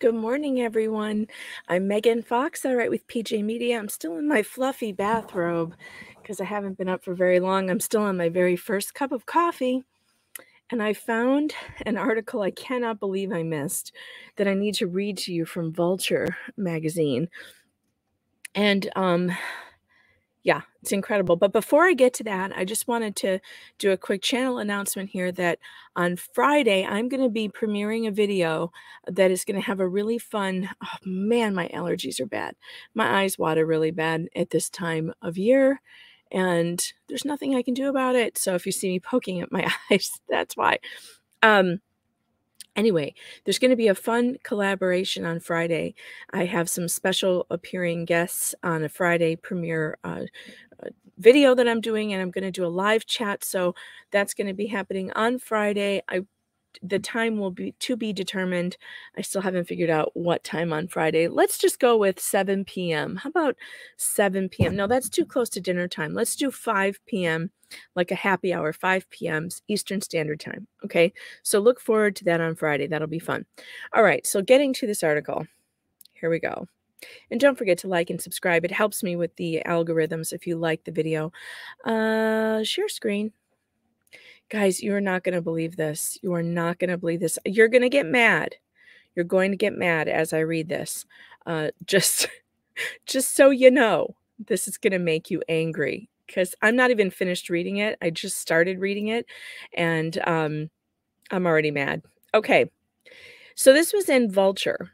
Good morning, everyone. I'm Megan Fox. I write with PJ Media. I'm still in my fluffy bathrobe because I haven't been up for very long. I'm still on my very first cup of coffee. And I found an article I cannot believe I missed that I need to read to you from Vulture magazine. And um, yeah, it's incredible. But before I get to that, I just wanted to do a quick channel announcement here that on Friday, I'm going to be premiering a video that is going to have a really fun. Oh man, my allergies are bad. My eyes water really bad at this time of year, and there's nothing I can do about it. So if you see me poking at my eyes, that's why. Um, Anyway, there's going to be a fun collaboration on Friday. I have some special appearing guests on a Friday premiere uh, uh, video that I'm doing, and I'm going to do a live chat. So that's going to be happening on Friday. I the time will be to be determined. I still haven't figured out what time on Friday. Let's just go with 7 p.m. How about 7 p.m.? No, that's too close to dinner time. Let's do 5 p.m., like a happy hour, 5 p.m. Eastern Standard Time. Okay. So look forward to that on Friday. That'll be fun. All right. So getting to this article, here we go. And don't forget to like and subscribe. It helps me with the algorithms if you like the video. Uh, share screen. Guys, you are not going to believe this. You are not going to believe this. You're going to get mad. You're going to get mad as I read this. Uh, just, just so you know, this is going to make you angry because I'm not even finished reading it. I just started reading it, and um, I'm already mad. Okay, so this was in Vulture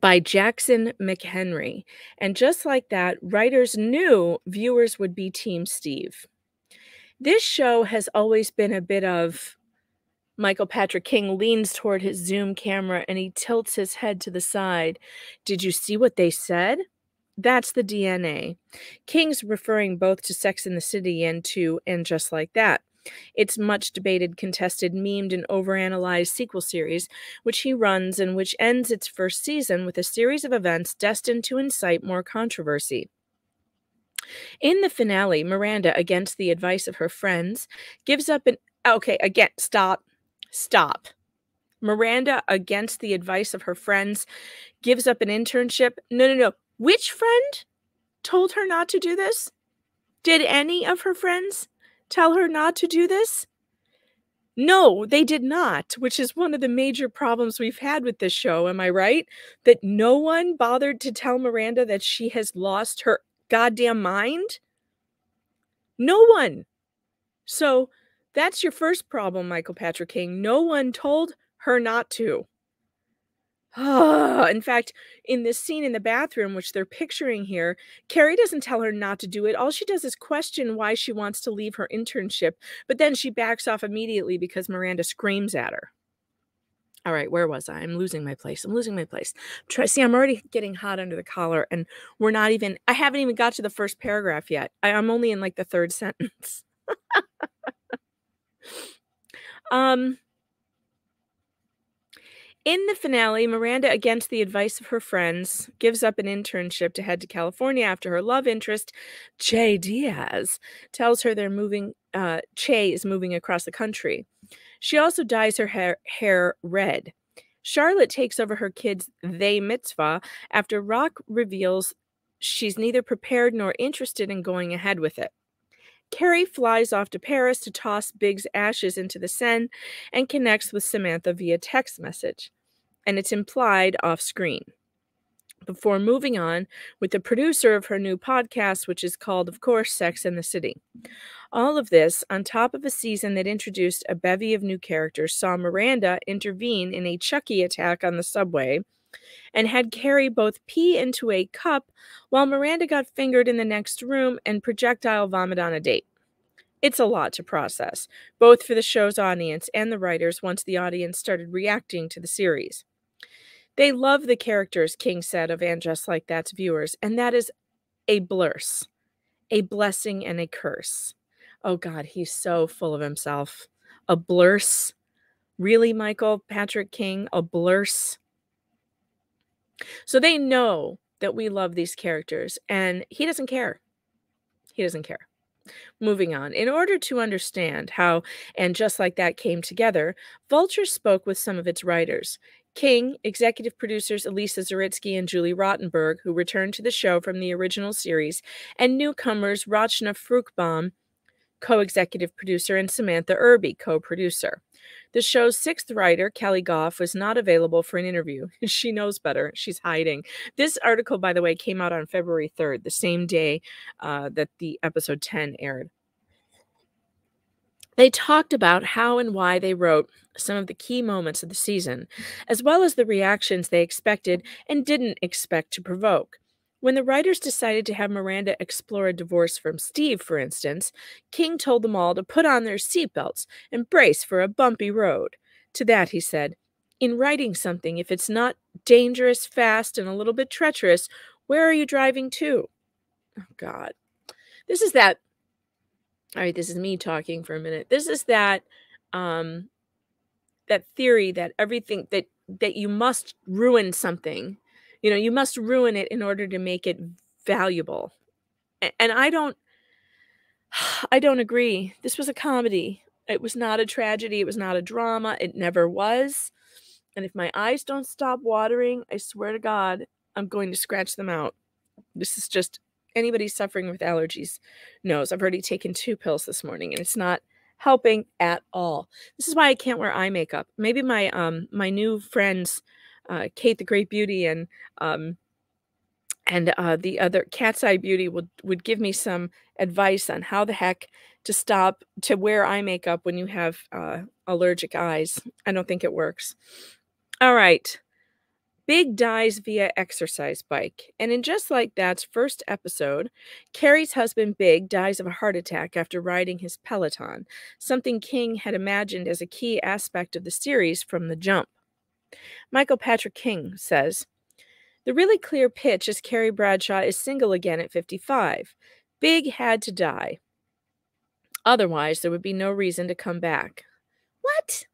by Jackson McHenry, and just like that, writers knew viewers would be Team Steve. This show has always been a bit of Michael Patrick King leans toward his Zoom camera and he tilts his head to the side. Did you see what they said? That's the DNA. King's referring both to Sex in the City and to And Just Like That. It's much debated, contested, memed, and overanalyzed sequel series, which he runs and which ends its first season with a series of events destined to incite more controversy. In the finale, Miranda, against the advice of her friends, gives up an. Okay, again, stop. Stop. Miranda, against the advice of her friends, gives up an internship. No, no, no. Which friend told her not to do this? Did any of her friends tell her not to do this? No, they did not, which is one of the major problems we've had with this show. Am I right? That no one bothered to tell Miranda that she has lost her goddamn mind? No one. So that's your first problem, Michael Patrick King. No one told her not to. in fact, in this scene in the bathroom, which they're picturing here, Carrie doesn't tell her not to do it. All she does is question why she wants to leave her internship, but then she backs off immediately because Miranda screams at her. All right, where was I? I'm losing my place. I'm losing my place. Try see, I'm already getting hot under the collar, and we're not even. I haven't even got to the first paragraph yet. I, I'm only in like the third sentence. um. In the finale, Miranda, against the advice of her friends, gives up an internship to head to California after her love interest, Che Diaz, tells her they're moving. Uh, che is moving across the country. She also dyes her hair, hair red. Charlotte takes over her kids' they mitzvah after Rock reveals she's neither prepared nor interested in going ahead with it. Carrie flies off to Paris to toss Big's ashes into the Seine and connects with Samantha via text message, and it's implied off screen before moving on with the producer of her new podcast, which is called, of course, Sex and the City. All of this, on top of a season that introduced a bevy of new characters, saw Miranda intervene in a Chucky attack on the subway and had Carrie both pee into a cup while Miranda got fingered in the next room and projectile vomit on a date. It's a lot to process, both for the show's audience and the writers once the audience started reacting to the series. They love the characters, King said of And Just Like That's viewers, and that is a blurse, a blessing and a curse. Oh God, he's so full of himself. A blurse. Really, Michael Patrick King, a blurse. So they know that we love these characters, and he doesn't care. He doesn't care. Moving on. In order to understand how and just like that came together, Vulture spoke with some of its writers. King, executive producers Elisa Zaritsky and Julie Rottenberg, who returned to the show from the original series, and newcomers Rachna Fruchtbaum, co executive producer, and Samantha Irby, co producer. The show's sixth writer, Keli Goff, was not available for an interview. she knows better. She's hiding. This article, by the way, came out on February 3rd, the same day uh, that the episode 10 aired. They talked about how and why they wrote some of the key moments of the season, as well as the reactions they expected and didn't expect to provoke. When the writers decided to have Miranda explore a divorce from Steve, for instance, King told them all to put on their seatbelts and brace for a bumpy road. To that he said, In writing something, if it's not dangerous, fast, and a little bit treacherous, where are you driving to? Oh, God. This is that. All right, this is me talking for a minute. This is that um that theory that everything that that you must ruin something you know, you must ruin it in order to make it valuable. And I don't I don't agree. This was a comedy. It was not a tragedy. It was not a drama. It never was. And if my eyes don't stop watering, I swear to God, I'm going to scratch them out. This is just anybody suffering with allergies knows. I've already taken two pills this morning and it's not helping at all. This is why I can't wear eye makeup. Maybe my um my new friends uh, Kate the Great Beauty and um, and uh, the other Cat's Eye Beauty would would give me some advice on how the heck to stop to wear eye makeup when you have uh, allergic eyes. I don't think it works. All right. Big dies via exercise bike. And in Just Like That's first episode, Carrie's husband Big dies of a heart attack after riding his Peloton, something King had imagined as a key aspect of the series from the jump. Michael Patrick King says, The really clear pitch is Carrie Bradshaw is single again at 55. Big had to die. Otherwise, there would be no reason to come back. What?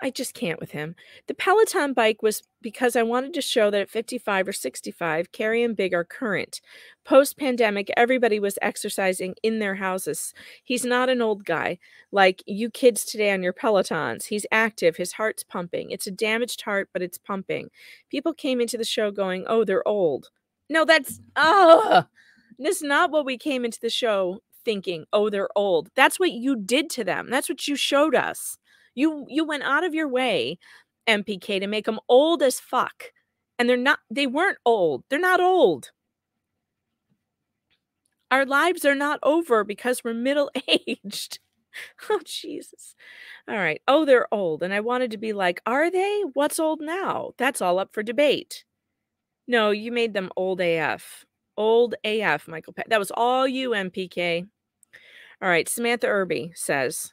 I just can't with him. The Peloton bike was because I wanted to show that at 55 or 65, Carrie and Big are current. Post pandemic, everybody was exercising in their houses. He's not an old guy like you kids today on your Pelotons. He's active, his heart's pumping. It's a damaged heart, but it's pumping. People came into the show going, oh, they're old. No, that's, oh, that's not what we came into the show thinking, oh, they're old. That's what you did to them. That's what you showed us. You you went out of your way, MPK, to make them old as fuck. And they're not they weren't old. They're not old. Our lives are not over because we're middle aged. oh Jesus. All right. Oh, they're old. And I wanted to be like, are they? What's old now? That's all up for debate. No, you made them old AF. Old AF, Michael. that was all you, MPK. All right. Samantha Irby says,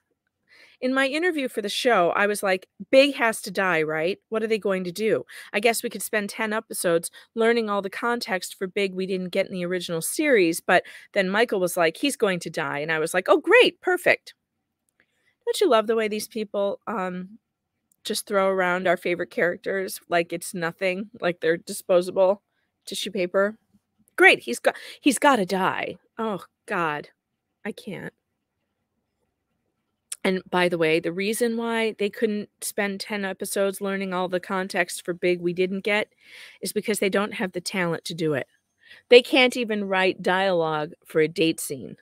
in my interview for the show, I was like, Big has to die, right? What are they going to do? I guess we could spend 10 episodes learning all the context for Big we didn't get in the original series. But then Michael was like, he's going to die. And I was like, oh, great, perfect. Don't you love the way these people um, just throw around our favorite characters like it's nothing, like they're disposable tissue paper? Great, he's got he's got to die. Oh God, I can't. And by the way, the reason why they couldn't spend 10 episodes learning all the context for Big we didn't get is because they don't have the talent to do it. They can't even write dialogue for a date scene.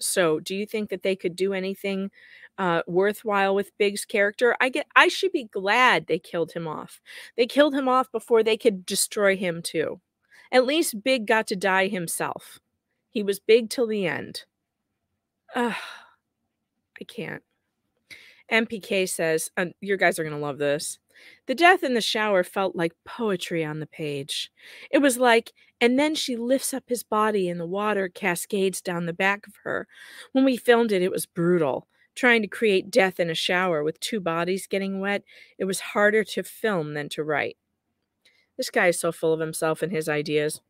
So, do you think that they could do anything uh, worthwhile with Big's character? I get I should be glad they killed him off. They killed him off before they could destroy him too. At least Big got to die himself. He was big till the end. Ugh, I can't. MPK says, uh, Your guys are going to love this. The death in the shower felt like poetry on the page. It was like, and then she lifts up his body and the water cascades down the back of her. When we filmed it, it was brutal. Trying to create death in a shower with two bodies getting wet, it was harder to film than to write. This guy is so full of himself and his ideas.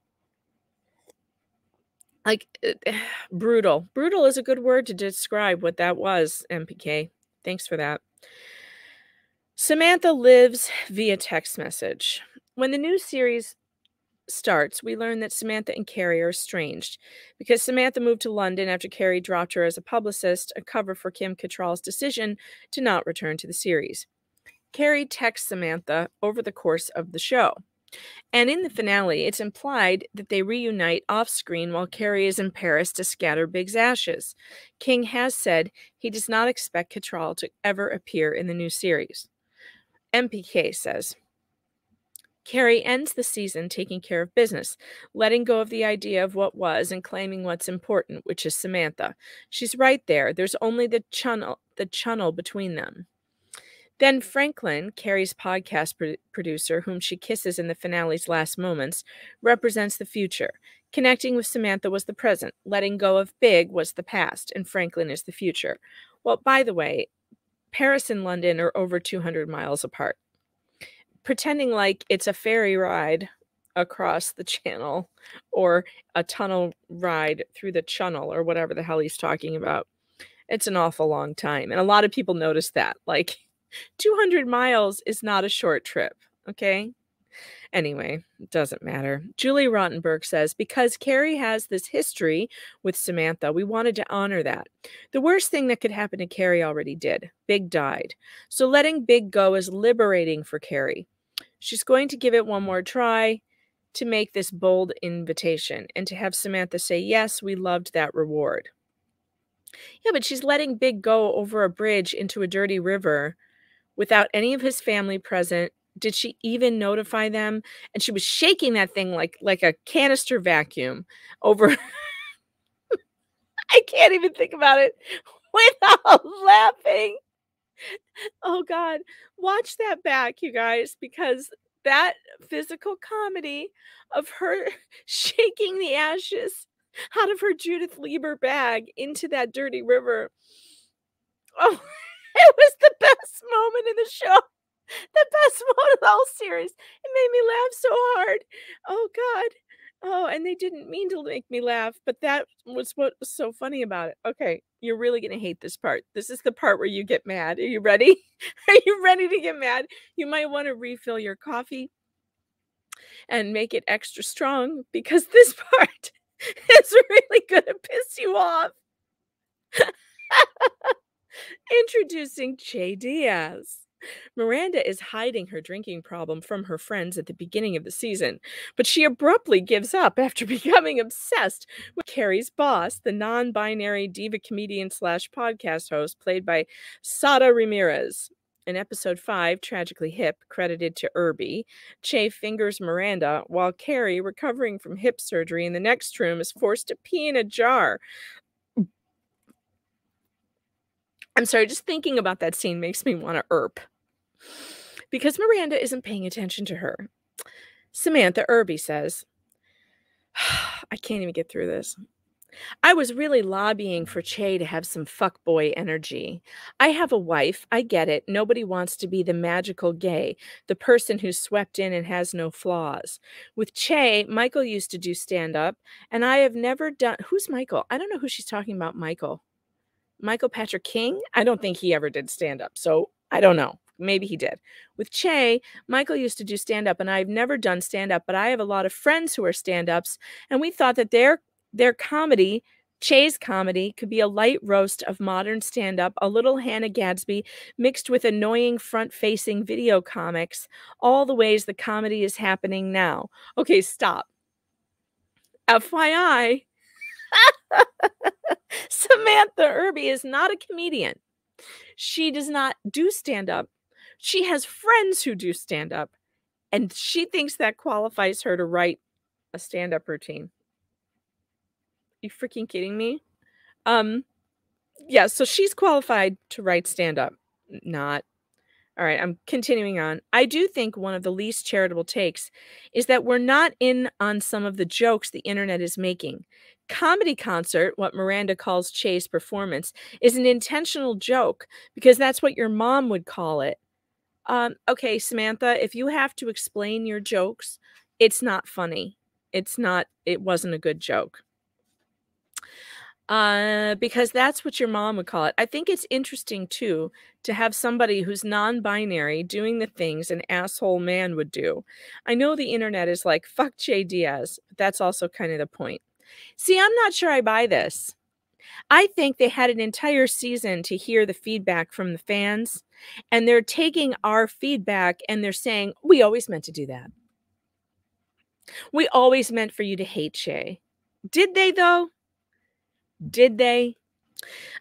Like, uh, brutal. Brutal is a good word to describe what that was, MPK. Thanks for that. Samantha lives via text message. When the new series starts, we learn that Samantha and Carrie are estranged because Samantha moved to London after Carrie dropped her as a publicist, a cover for Kim Cattrall's decision to not return to the series. Carrie texts Samantha over the course of the show. And in the finale, it's implied that they reunite off screen while Carrie is in Paris to scatter Big's ashes. King has said he does not expect Cattrall to ever appear in the new series. MPK says, Carrie ends the season taking care of business, letting go of the idea of what was and claiming what's important, which is Samantha. She's right there. There's only the channel, the channel between them. Then Franklin, Carrie's podcast pro- producer, whom she kisses in the finale's last moments, represents the future. Connecting with Samantha was the present, letting go of Big was the past, and Franklin is the future. Well, by the way, Paris and London are over 200 miles apart pretending like it's a ferry ride across the channel or a tunnel ride through the channel or whatever the hell he's talking about. It's an awful long time. And a lot of people notice that. Like 200 miles is not a short trip. Okay. Anyway, it doesn't matter. Julie Rottenberg says, because Carrie has this history with Samantha, we wanted to honor that. The worst thing that could happen to Carrie already did. Big died. So letting Big go is liberating for Carrie. She's going to give it one more try to make this bold invitation and to have Samantha say, Yes, we loved that reward. Yeah, but she's letting Big go over a bridge into a dirty river without any of his family present. Did she even notify them? And she was shaking that thing like like a canister vacuum over I can't even think about it without laughing oh god watch that back you guys because that physical comedy of her shaking the ashes out of her judith leiber bag into that dirty river oh it was the best moment in the show the best moment of the whole series it made me laugh so hard oh god Oh, and they didn't mean to make me laugh, but that was what was so funny about it. Okay, you're really going to hate this part. This is the part where you get mad. Are you ready? Are you ready to get mad? You might want to refill your coffee and make it extra strong because this part is really going to piss you off. Introducing Che Diaz. Miranda is hiding her drinking problem from her friends at the beginning of the season, but she abruptly gives up after becoming obsessed with Carrie's boss, the non binary diva comedian slash podcast host played by Sara Ramirez. In episode 5, Tragically Hip, credited to Irby, Che fingers Miranda while Carrie, recovering from hip surgery in the next room, is forced to pee in a jar. I'm sorry, just thinking about that scene makes me want to erp. Because Miranda isn't paying attention to her. Samantha Irby says, I can't even get through this. I was really lobbying for Che to have some fuckboy energy. I have a wife. I get it. Nobody wants to be the magical gay, the person who's swept in and has no flaws. With Che, Michael used to do stand up, and I have never done. Who's Michael? I don't know who she's talking about, Michael. Michael Patrick King, I don't think he ever did stand up. So I don't know. Maybe he did. With Che, Michael used to do stand up, and I've never done stand up, but I have a lot of friends who are stand ups, and we thought that their their comedy, Che's comedy, could be a light roast of modern stand up, a little Hannah Gadsby mixed with annoying front facing video comics, all the ways the comedy is happening now. Okay, stop. FYI, Samantha Irby is not a comedian. She does not do stand up. She has friends who do stand up, and she thinks that qualifies her to write a stand up routine. you freaking kidding me? Um, yeah, so she's qualified to write stand up, not all right, I'm continuing on. I do think one of the least charitable takes is that we're not in on some of the jokes the internet is making. Comedy concert, what Miranda calls Che's performance, is an intentional joke because that's what your mom would call it. Um, okay, Samantha, if you have to explain your jokes, it's not funny. It's not, it wasn't a good joke. Uh, because that's what your mom would call it. I think it's interesting too to have somebody who's non-binary doing the things an asshole man would do. I know the internet is like fuck Che Diaz, but that's also kind of the point. See, I'm not sure I buy this. I think they had an entire season to hear the feedback from the fans, and they're taking our feedback and they're saying, We always meant to do that. We always meant for you to hate Che. Did they, though? Did they?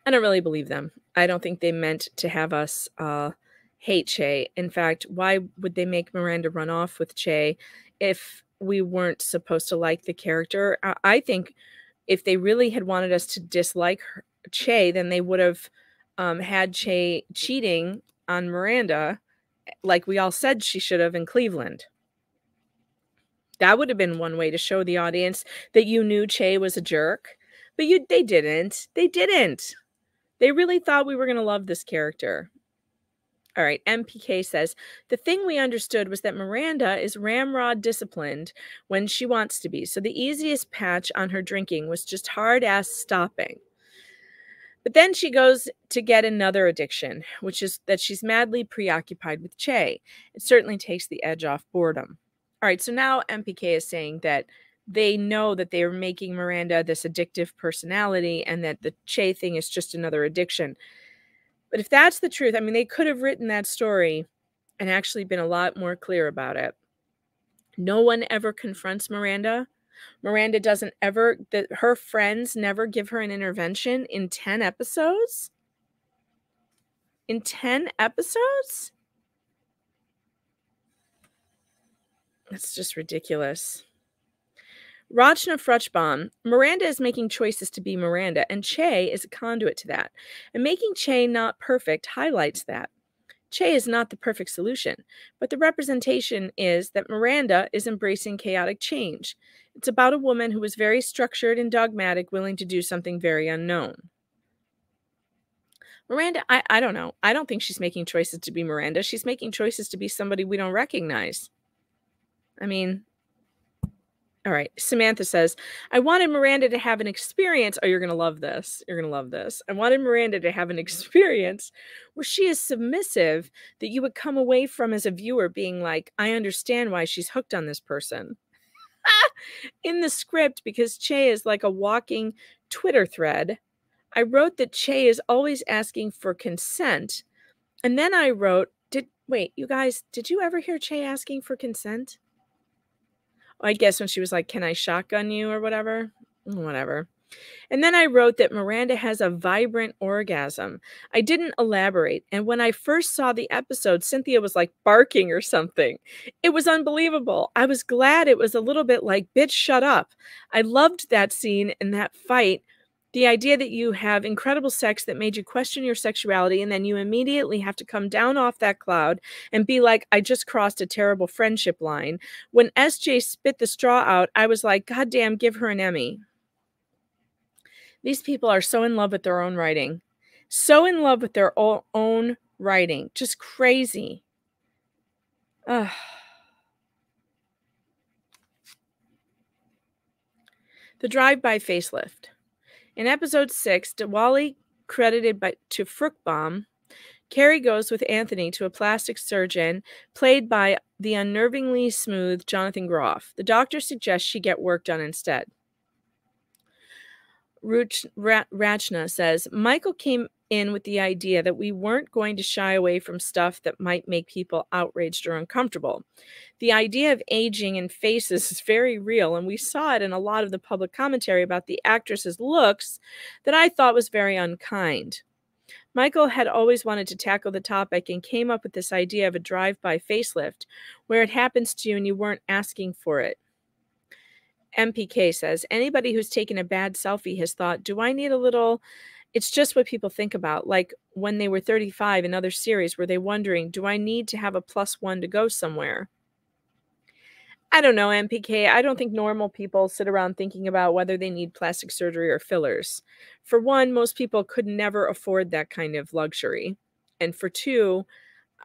I don't really believe them. I don't think they meant to have us uh, hate Che. In fact, why would they make Miranda run off with Che if we weren't supposed to like the character? I, I think if they really had wanted us to dislike her, Che, then they would have um, had Che cheating on Miranda, like we all said she should have in Cleveland. That would have been one way to show the audience that you knew Che was a jerk, but you they didn't. They didn't. They really thought we were going to love this character. All right, MPK says the thing we understood was that Miranda is ramrod disciplined when she wants to be. So the easiest patch on her drinking was just hard ass stopping. But then she goes to get another addiction, which is that she's madly preoccupied with Che. It certainly takes the edge off boredom. All right, so now MPK is saying that they know that they are making Miranda this addictive personality and that the Che thing is just another addiction. But if that's the truth, I mean, they could have written that story and actually been a lot more clear about it. No one ever confronts Miranda. Miranda doesn't ever, that her friends never give her an intervention in 10 episodes. In 10 episodes? That's just ridiculous. Rachna Fruchtbaum, Miranda is making choices to be Miranda, and Che is a conduit to that. And making Che not perfect highlights that. Che is not the perfect solution, but the representation is that Miranda is embracing chaotic change. It's about a woman who is very structured and dogmatic, willing to do something very unknown. Miranda, I, I don't know. I don't think she's making choices to be Miranda. She's making choices to be somebody we don't recognize. I mean, all right. Samantha says, I wanted Miranda to have an experience. Oh, you're going to love this. You're going to love this. I wanted Miranda to have an experience where she is submissive that you would come away from as a viewer being like, I understand why she's hooked on this person. In the script, because Che is like a walking Twitter thread, I wrote that Che is always asking for consent. And then I wrote, did wait, you guys, did you ever hear Che asking for consent? I guess when she was like, Can I shotgun you or whatever? Whatever. And then I wrote that Miranda has a vibrant orgasm. I didn't elaborate. And when I first saw the episode, Cynthia was like barking or something. It was unbelievable. I was glad it was a little bit like, bitch, shut up. I loved that scene and that fight the idea that you have incredible sex that made you question your sexuality and then you immediately have to come down off that cloud and be like i just crossed a terrible friendship line. When sj spit the straw out i was like god damn give her an emmy. These people are so in love with their own writing. So in love with their own writing. Just crazy. Ugh. the drive-by facelift in episode six, Diwali credited by, to Fruchtbaum, Carrie goes with Anthony to a plastic surgeon played by the unnervingly smooth Jonathan Groff. The doctor suggests she get work done instead. Rachna says Michael came in with the idea that we weren't going to shy away from stuff that might make people outraged or uncomfortable. The idea of aging in faces is very real, and we saw it in a lot of the public commentary about the actress's looks that I thought was very unkind. Michael had always wanted to tackle the topic and came up with this idea of a drive by facelift where it happens to you and you weren't asking for it. MPK says anybody who's taken a bad selfie has thought, do I need a little? It's just what people think about. Like when they were 35 in other series, were they wondering, do I need to have a plus one to go somewhere? I don't know, MPK. I don't think normal people sit around thinking about whether they need plastic surgery or fillers. For one, most people could never afford that kind of luxury. And for two,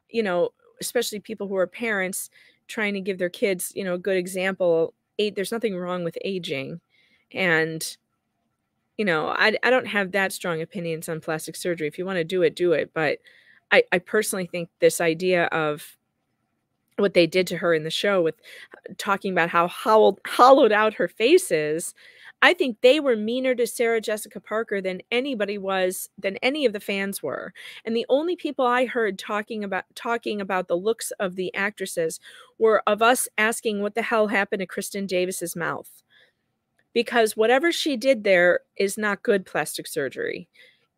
you know, especially people who are parents trying to give their kids, you know, a good example, there's nothing wrong with aging. And you know, I I don't have that strong opinions on plastic surgery. If you wanna do it, do it, but I I personally think this idea of what they did to her in the show with uh, talking about how hollowed hollowed out her face is, I think they were meaner to Sarah Jessica Parker than anybody was than any of the fans were. And the only people I heard talking about talking about the looks of the actresses were of us asking what the hell happened to Kristin Davis's mouth. Because whatever she did there is not good plastic surgery.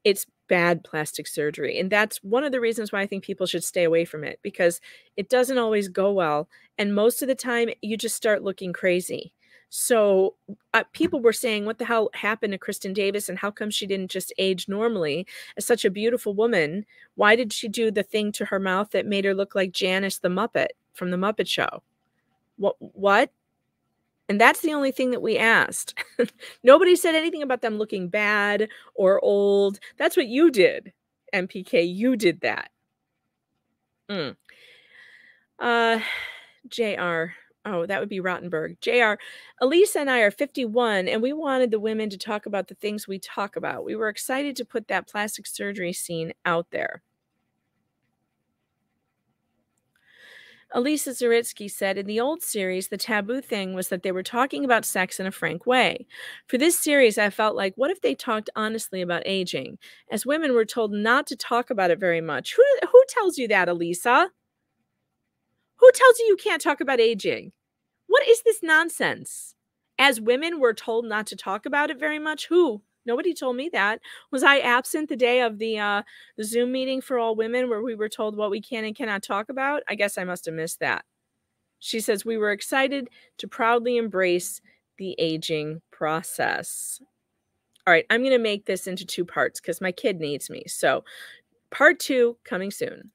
It's bad plastic surgery. And that's one of the reasons why I think people should stay away from it because it doesn't always go well. And most of the time, you just start looking crazy. So uh, people were saying, what the hell happened to Kristin Davis and how come she didn't just age normally as such a beautiful woman? Why did she do the thing to her mouth that made her look like Janice the Muppet from the Muppet Show? What? What? And that's the only thing that we asked. Nobody said anything about them looking bad or old. That's what you did, MPK. You did that. Mm. Uh, JR. Oh, that would be Rottenberg. JR, Elisa and I are 51, and we wanted the women to talk about the things we talk about. We were excited to put that plastic surgery scene out there. Elisa Zaritsky said in the old series, the taboo thing was that they were talking about sex in a frank way. For this series, I felt like, what if they talked honestly about aging? As women, were told not to talk about it very much. Who, who tells you that, Elisa? Who tells you you can't talk about aging? What is this nonsense? As women, we're told not to talk about it very much. Who? Nobody told me that. Was I absent the day of the uh, the Zoom meeting for all women where we were told what we can and cannot talk about? I guess I must have missed that. She says we were excited to proudly embrace the aging process. All right, I'm going to make this into two parts because my kid needs me. So, part two coming soon.